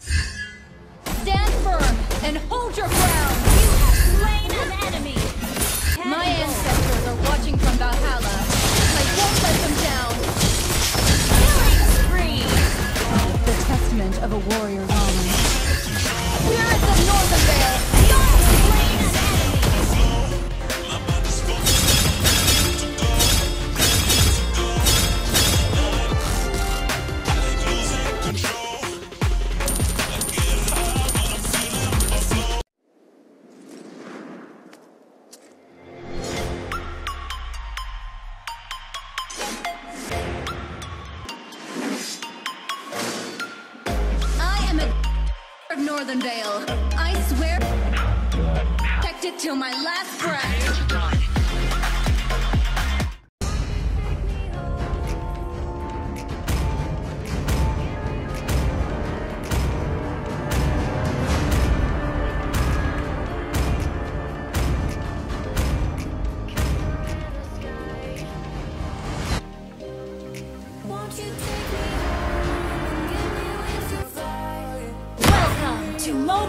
Stand firm and hold your ground. You have slain an enemy. My ancestors are watching from Valhalla. I won't let them down. Killing spree. The testament of a warrior's honor. Northern. I swear, protect it till my last breath.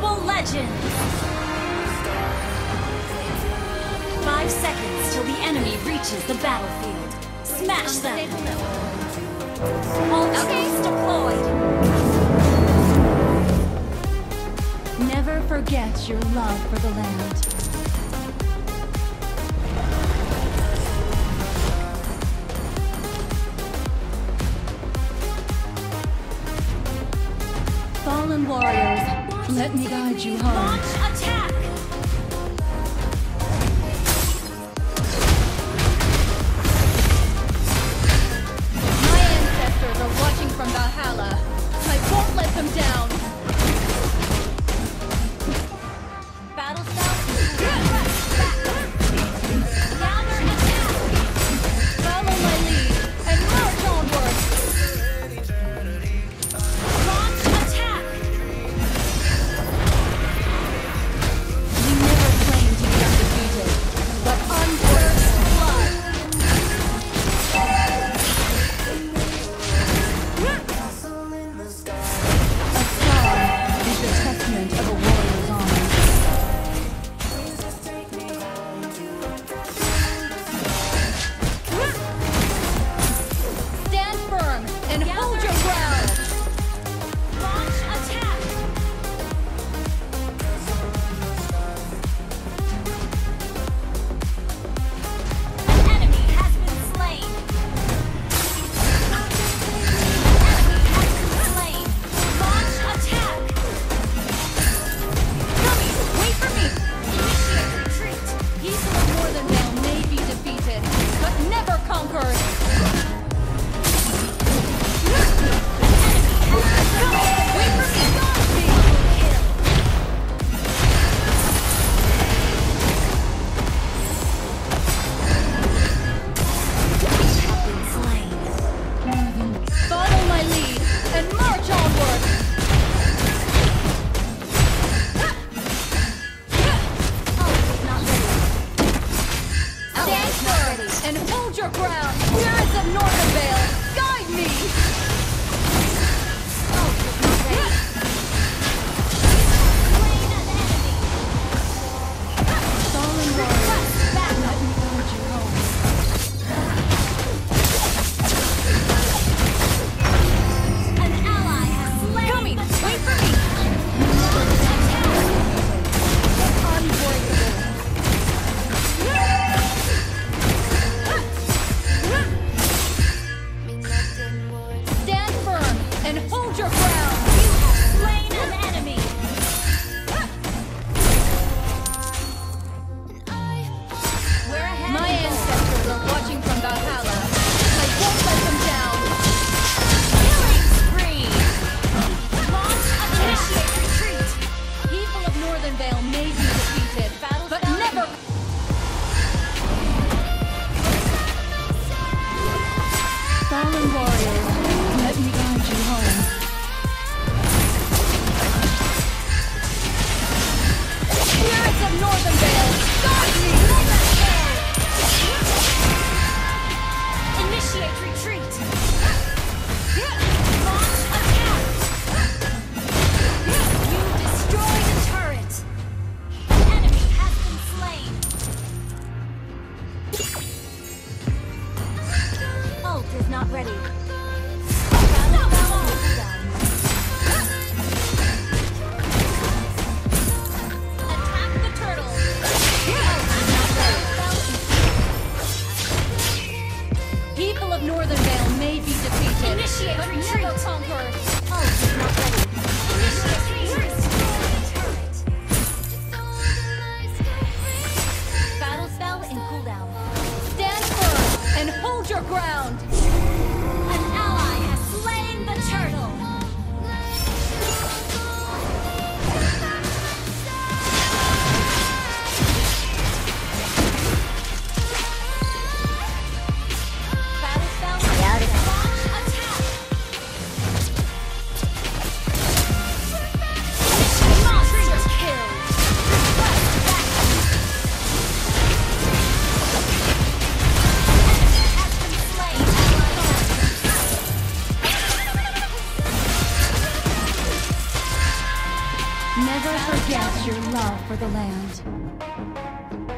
Mobile Legends! Five seconds till the enemy reaches the battlefield. Smash them! All troops deployed! Never forget your love for the land. your ground! There is a northern ready. People of Northern Vale may be defeated, Initiate retreat, never conquered. Oh, not ready. Initiate for the land.